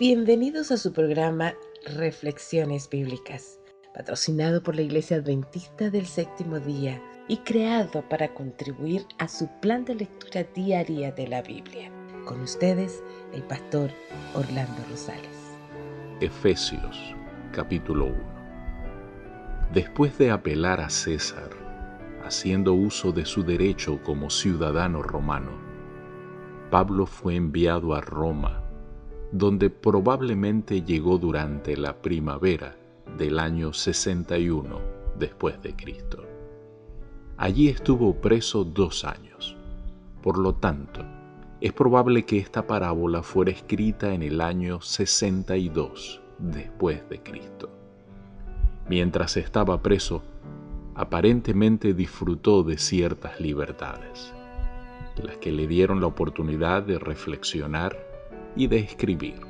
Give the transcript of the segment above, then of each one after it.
Bienvenidos a su programa Reflexiones Bíblicas, patrocinado por la Iglesia Adventista del Séptimo Día y creado para contribuir a su plan de lectura diaria de la Biblia. Con ustedes, el pastor Orlando Rosales. Efesios capítulo 1 Después de apelar a César, haciendo uso de su derecho como ciudadano romano, Pablo fue enviado a Roma donde probablemente llegó durante la primavera del año 61 después de Cristo. Allí estuvo preso dos años. Por lo tanto, es probable que esta parábola fuera escrita en el año 62 después de Cristo. Mientras estaba preso, aparentemente disfrutó de ciertas libertades, las que le dieron la oportunidad de reflexionar y de escribir.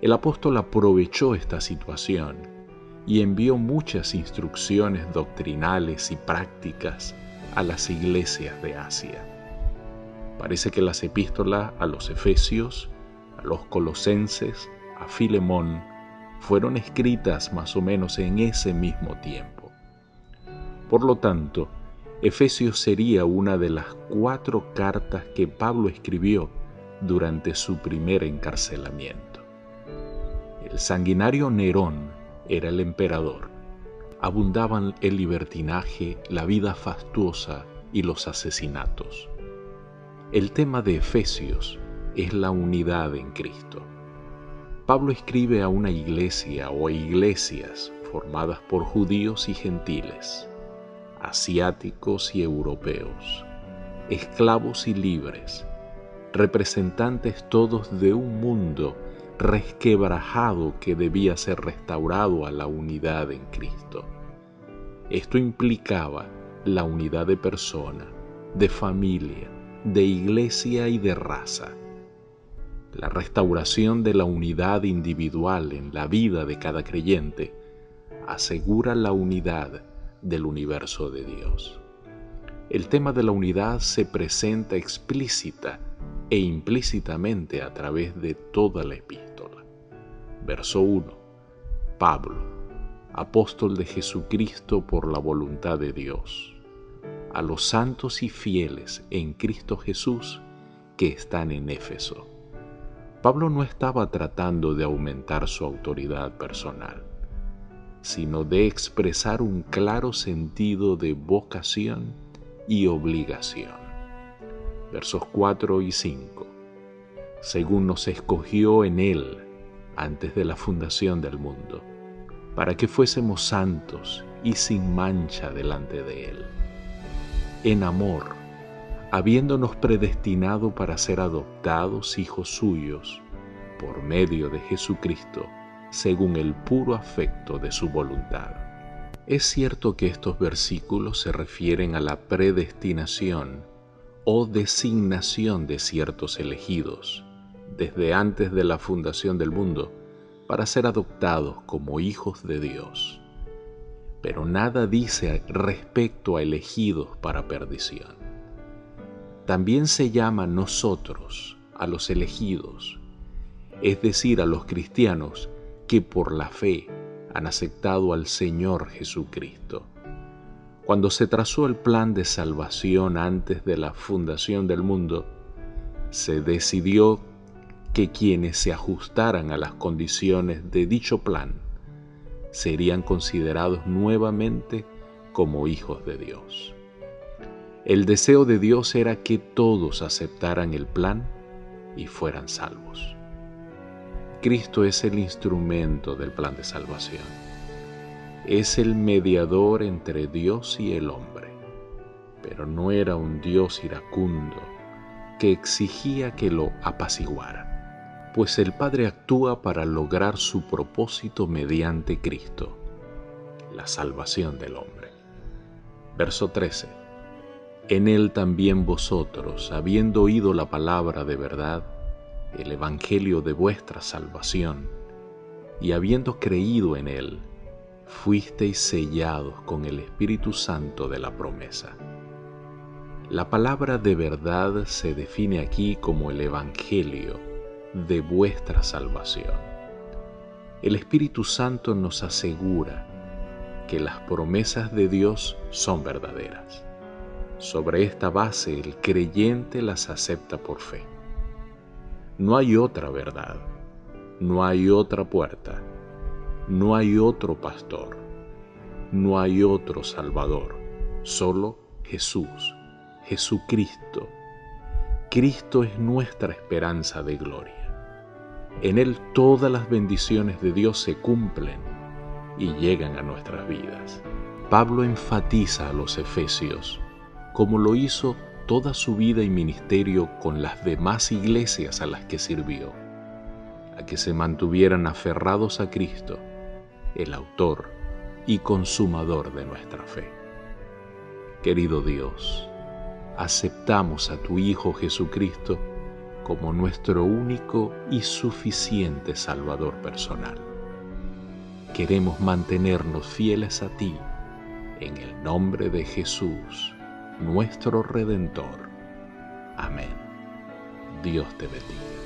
El apóstol aprovechó esta situación y envió muchas instrucciones doctrinales y prácticas a las iglesias de Asia. Parece que las epístolas a los Efesios, a los Colosenses, a Filemón, fueron escritas más o menos en ese mismo tiempo. Por lo tanto, Efesios sería una de las cuatro cartas que Pablo escribió durante su primer encarcelamiento. El sanguinario Nerón era el emperador. Abundaban el libertinaje, la vida fastuosa y los asesinatos. El tema de Efesios es la unidad en Cristo. Pablo escribe a una iglesia o iglesias formadas por judíos y gentiles, asiáticos y europeos, esclavos y libres, representantes todos de un mundo resquebrajado que debía ser restaurado a la unidad en Cristo. Esto implicaba la unidad de persona, de familia, de iglesia y de raza. La restauración de la unidad individual en la vida de cada creyente asegura la unidad del universo de Dios. El tema de la unidad se presenta explícita e implícitamente a través de toda la epístola. Verso 1. Pablo, apóstol de Jesucristo por la voluntad de Dios, a los santos y fieles en Cristo Jesús que están en Éfeso. Pablo no estaba tratando de aumentar su autoridad personal, sino de expresar un claro sentido de vocación y obligación versos 4 y 5, según nos escogió en Él antes de la fundación del mundo, para que fuésemos santos y sin mancha delante de Él. En amor, habiéndonos predestinado para ser adoptados hijos suyos por medio de Jesucristo, según el puro afecto de su voluntad. Es cierto que estos versículos se refieren a la predestinación o designación de ciertos elegidos desde antes de la fundación del mundo para ser adoptados como hijos de Dios. Pero nada dice respecto a elegidos para perdición. También se llama nosotros a los elegidos, es decir, a los cristianos que por la fe han aceptado al Señor Jesucristo cuando se trazó el plan de salvación antes de la fundación del mundo, se decidió que quienes se ajustaran a las condiciones de dicho plan serían considerados nuevamente como hijos de Dios. El deseo de Dios era que todos aceptaran el plan y fueran salvos. Cristo es el instrumento del plan de salvación es el mediador entre Dios y el hombre, pero no era un Dios iracundo que exigía que lo apaciguara, pues el Padre actúa para lograr su propósito mediante Cristo, la salvación del hombre. Verso 13. En él también vosotros, habiendo oído la palabra de verdad, el Evangelio de vuestra salvación, y habiendo creído en él, fuisteis sellados con el Espíritu Santo de la promesa. La palabra de verdad se define aquí como el Evangelio de vuestra salvación. El Espíritu Santo nos asegura que las promesas de Dios son verdaderas. Sobre esta base el creyente las acepta por fe. No hay otra verdad, no hay otra puerta, no hay otro pastor, no hay otro Salvador, solo Jesús, Jesucristo. Cristo es nuestra esperanza de gloria. En Él todas las bendiciones de Dios se cumplen y llegan a nuestras vidas. Pablo enfatiza a los efesios como lo hizo toda su vida y ministerio con las demás iglesias a las que sirvió, a que se mantuvieran aferrados a Cristo, el autor y consumador de nuestra fe. Querido Dios, aceptamos a tu Hijo Jesucristo como nuestro único y suficiente Salvador personal. Queremos mantenernos fieles a ti en el nombre de Jesús nuestro Redentor. Amén. Dios te bendiga.